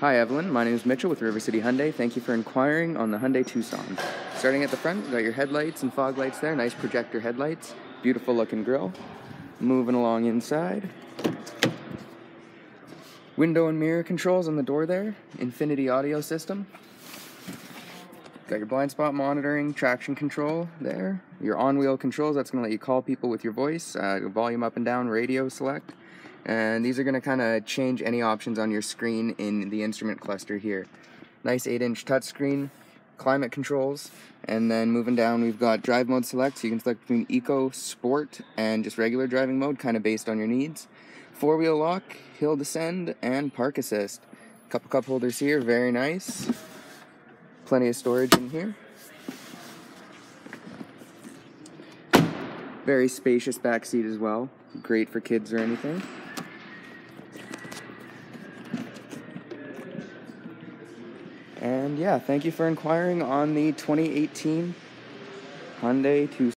Hi Evelyn, my name is Mitchell with River City Hyundai. Thank you for inquiring on the Hyundai Tucson. Starting at the front, got your headlights and fog lights there, nice projector headlights, beautiful looking grille. Moving along inside. Window and mirror controls on the door there, Infinity audio system. Got your blind spot monitoring, traction control there. Your on-wheel controls, that's going to let you call people with your voice, uh, volume up and down, radio select and these are going to kind of change any options on your screen in the instrument cluster here. Nice 8-inch touchscreen, climate controls, and then moving down we've got drive mode select, so you can select between eco, sport, and just regular driving mode, kind of based on your needs. Four-wheel lock, hill descend, and park assist. Couple cup holders here, very nice. Plenty of storage in here. Very spacious back seat as well. Great for kids or anything. And yeah, thank you for inquiring on the 2018 Hyundai Tucson.